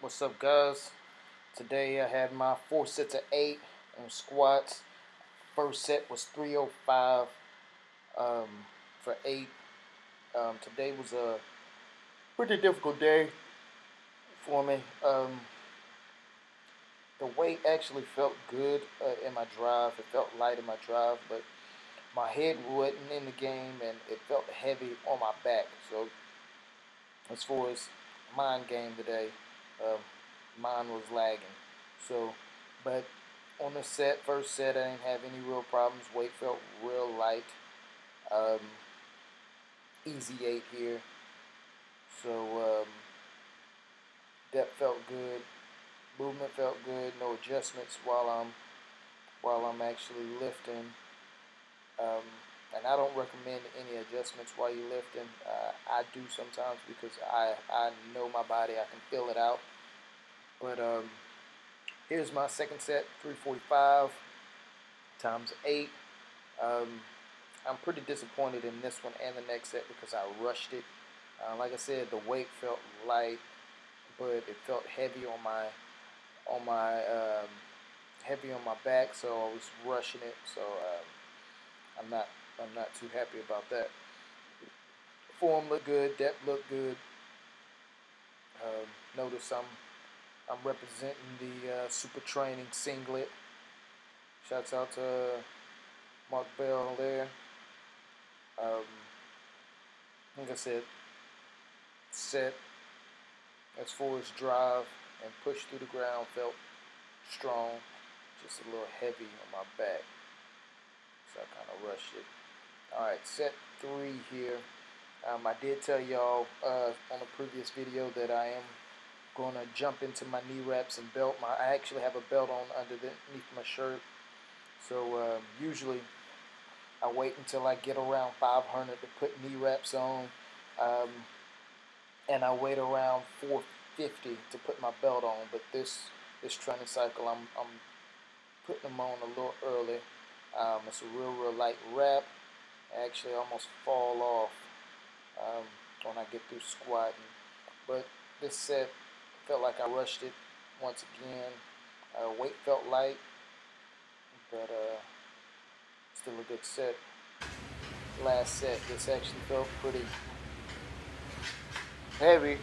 What's up guys? Today I had my four sets of eight on squats. First set was 305 um, for eight. Um, today was a pretty difficult day for me. Um, the weight actually felt good uh, in my drive. It felt light in my drive, but my head wasn't in the game and it felt heavy on my back. So as far as mind game today, uh, mine was lagging. So, but on the set, first set, I didn't have any real problems. Weight felt real light. Um, easy eight here. So, um, depth felt good. Movement felt good. No adjustments while I'm while I'm actually lifting. Um, and I don't recommend any adjustments while you're lifting. Uh, I do sometimes because I, I know my body, I can feel it out. But um, here's my second set, 345 times 8. Um, I'm pretty disappointed in this one and the next set because I rushed it. Uh, like I said, the weight felt light, but it felt heavy on my on my um, heavy on my back, so I was rushing it. So um, I'm not I'm not too happy about that. Form looked good, depth looked good. Um, notice I'm I'm representing the uh, Super Training singlet. Shouts out to Mark Bell there. Um, like I said, set as far as drive and push through the ground felt strong, just a little heavy on my back. So I kind of rushed it. Alright, set three here. Um, I did tell y'all uh, on a previous video that I am going to jump into my knee wraps and belt. My I actually have a belt on underneath my shirt. So um, usually I wait until I get around 500 to put knee wraps on. Um, and I wait around 450 to put my belt on. But this this training cycle, I'm, I'm putting them on a little early. Um, it's a real, real light rep actually almost fall off um, when I get through squatting. But this set felt like I rushed it once again. Uh, weight felt light, but uh, still a good set. Last set, this actually felt pretty heavy.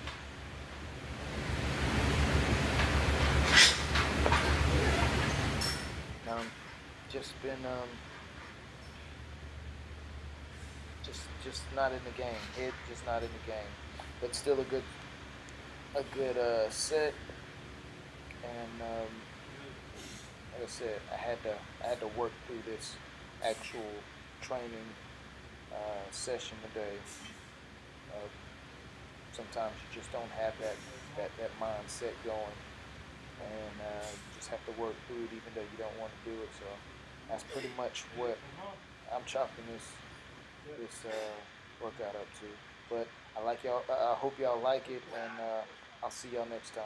Um, just been um, just just not in the game. Head just not in the game, but still a good a good uh, set. And um, like I said, I had to I had to work through this actual training uh, session today. Uh, sometimes you just don't have that that, that mindset going, and uh, you just have to work through it, even though you don't want to do it. So that's pretty much what I'm chopping this this uh, workout up to. But I like y'all. I hope y'all like it, and uh, I'll see y'all next time.